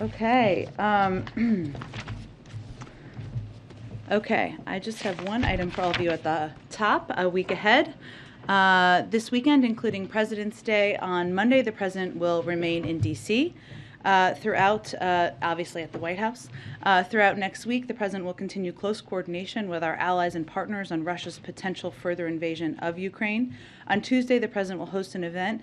Okay. um, Okay, I just have one item for all of you at the top, a week ahead. Uh, This weekend, including President's Day, on Monday, the president will remain in DC. Uh, Throughout, uh, obviously at the White House. Throughout next week, the president will continue close coordination with our allies and partners on Russia's potential further invasion of Ukraine. On Tuesday, the president will host an event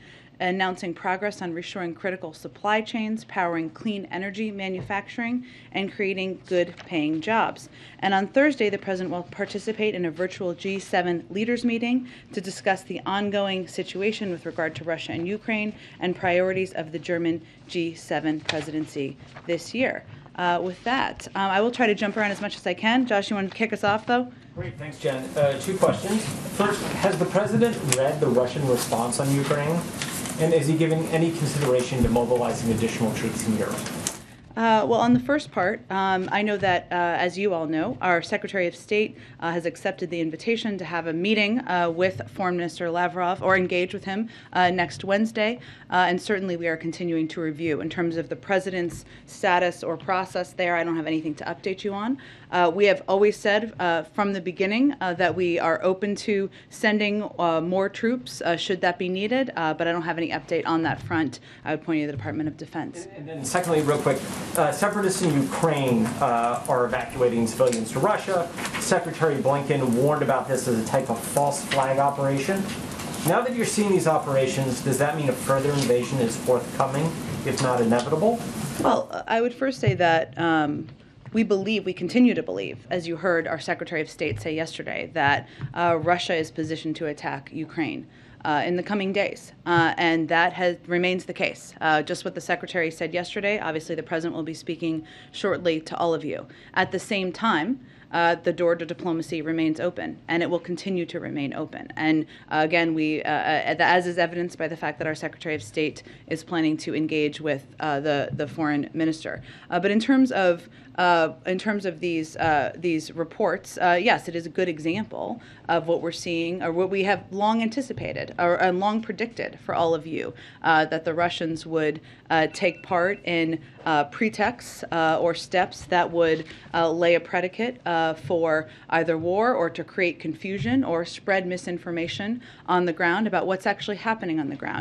announcing progress on restoring critical supply chains, powering clean energy manufacturing, and creating good paying jobs. And on Thursday, the president will participate in a virtual G7 leaders meeting to discuss the ongoing situation with regard to Russia and Ukraine and priorities of the German G7 presidency this year. Uh, with that, um, I will try to jump around as much as I can. Josh, you want to kick us off, though? Great, thanks, Jen. Uh, two questions. First, has the president read the Russian response on Ukraine? And is he giving any consideration to mobilizing additional troops in Europe? Uh, well, on the first part, um, I know that, uh, as you all know, our Secretary of State uh, has accepted the invitation to have a meeting uh, with Foreign Minister Lavrov or engage with him uh, next Wednesday. Uh, and certainly we are continuing to review. In terms of the President's status or process there, I don't have anything to update you on. we have always said from the beginning that we are open to sending more troops should that be needed, but I don't have any update on that front. I would point you to the Department of Defense. And then, secondly, real quick, uh, separatists in Ukraine uh, are evacuating civilians to Russia. Secretary Blinken warned about this as a type of false flag operation. Now that you're seeing these operations, does that mean a further invasion is forthcoming, if not inevitable? Well, I would first say that um, we believe, we continue to believe, as you heard our Secretary of State say yesterday, that uh, Russia is positioned to attack Ukraine uh, in the coming days. Uh, and that has, remains the case. Uh, just what the Secretary said yesterday, obviously, the President will be speaking shortly to all of you. At the same time, uh, the door to diplomacy remains open, and it will continue to remain open. And uh, again, we, uh, uh as is evidenced by the fact that our Secretary of State is planning to engage with uh, the the foreign minister. But in terms of uh, in terms of these uh, these reports, uh, yes, it is a good example of what we're seeing, or what we have long anticipated, or, and long predicted for all of you, that the Russians would take part in pretexts or steps that would lay a predicate Uh, for either war or to create confusion or spread misinformation on the ground about what's actually happening on the ground.